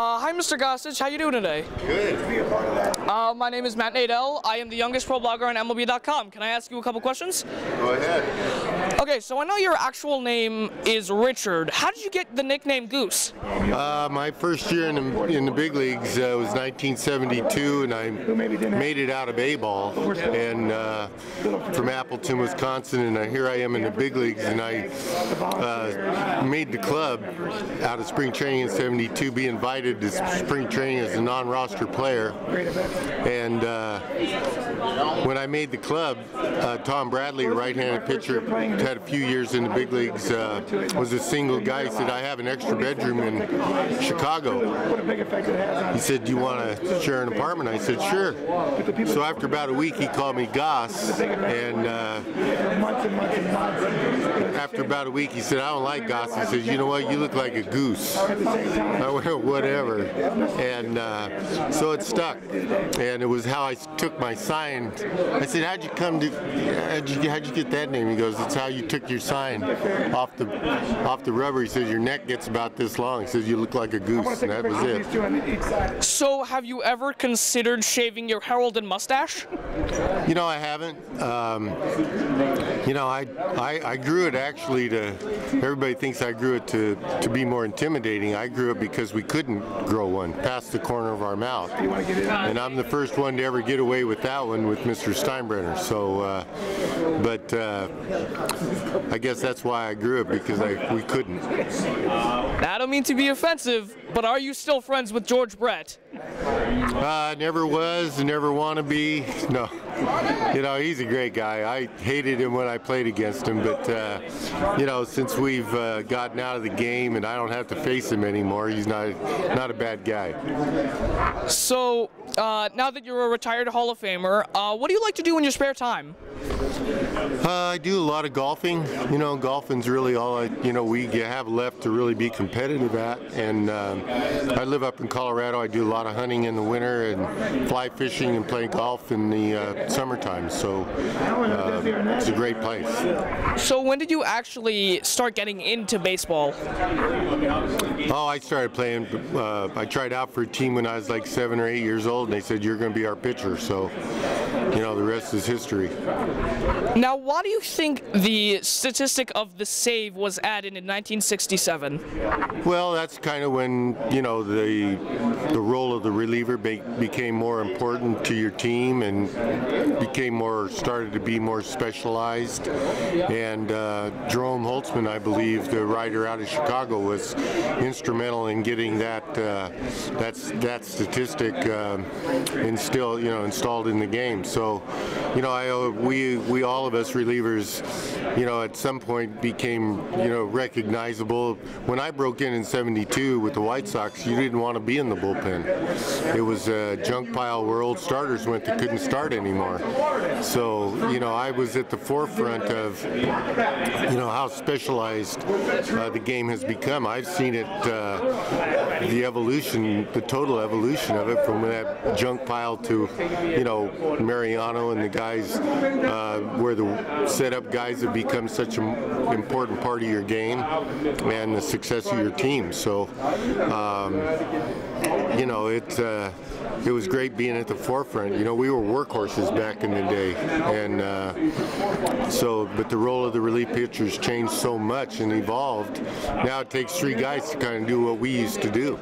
Uh, hi, Mr. Gossage. How you doing today? Good. Uh, my name is Matt Nadel. I am the youngest pro blogger on MLB.com. Can I ask you a couple questions? Go ahead. Okay, so I know your actual name is Richard. How did you get the nickname Goose? Uh, my first year in the, in the big leagues uh, was 1972, and I made it out of A-ball, and uh, from Appleton, Wisconsin, and here I am in the big leagues, and I uh, made the club out of spring training in 72, be invited to spring training as a non-roster player, and uh, when I made the club, uh, Tom Bradley, a right-handed pitcher, had a few years in the big leagues, uh, was a single guy. He said, I have an extra bedroom in Chicago. He said, do you want to share an apartment? I said, sure. So after about a week, he called me Goss, and uh, after about a week, he said, I don't like Goss. He said, you know what, you look like a goose. I went, whatever. And uh, so it stuck. And it was how I took my sign. I said, how'd you come to, how'd you, how'd you get that name? He goes, it's how you took your sign off the off the rubber. He says, your neck gets about this long. He says, you look like a goose. And that was it. So, have you ever considered shaving your Harold and mustache? You know, I haven't. Um, you know, I, I, I grew it actually to, everybody thinks I grew it to, to be more intimidating. I grew it because we couldn't grow one past the corner of our mouth. And I'm the first one to ever get away with that one with Mr. Steinbrenner. So, uh, but uh, I guess that's why I grew up because I, we couldn't. Now, I don't mean to be offensive, but are you still friends with George Brett? Uh, never was, never want to be. No, you know he's a great guy. I hated him when I played against him, but uh, you know since we've uh, gotten out of the game and I don't have to face him anymore, he's not not a bad guy. So, uh, now that you're a retired Hall of Famer, uh, what do you like to do in your spare time? Uh, I do a lot of golfing. You know, golfing's really all I, you know, we have left to really be competitive at. And um, I live up in Colorado. I do a lot of hunting in the winter and fly fishing and play golf in the uh, summertime. So uh, it's a great place. So, when did you actually start getting into baseball? Oh, I started playing. Uh, I tried out for a team when I was like seven or eight years old, and they said you're going to be our pitcher. So, you know, the rest is history. Now, why do you think the statistic of the save was added in 1967? Well, that's kind of when you know the the role of the reliever be, became more important to your team and became more started to be more specialized. And uh, Jerome Holtzman, I believe, the writer out of Chicago, was instrumental in getting that uh, that's that statistic uh, instilled, you know, installed in the game. So, you know, I we we all of us relievers, you know, at some point became you know recognizable. When I broke in in '72 with the White Sox, you didn't want to be in the bullpen. It was a junk pile where old starters went that couldn't start anymore. So, you know, I was at the forefront of, you know, how specialized uh, the game has become. I've seen it, uh, the evolution, the total evolution of it from that junk pile to, you know, Mariano and the guys uh, where the setup guys have become such an important part of your game and the success of your team. So, um, you know, it uh, it was great being at the forefront. You know, we were workhorses back in the day, and uh, so. But the role of the relief pitchers changed so much and evolved. Now it takes three guys to kind of do what we used to do.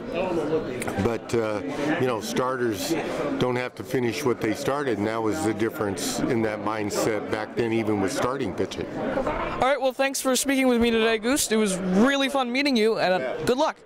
But uh, you know, starters don't have to finish what they started, and that was the difference in that mindset back then, even with starting pitching. All right, well, thanks for speaking with me today, Goose. It was really fun meeting you, and uh, good luck.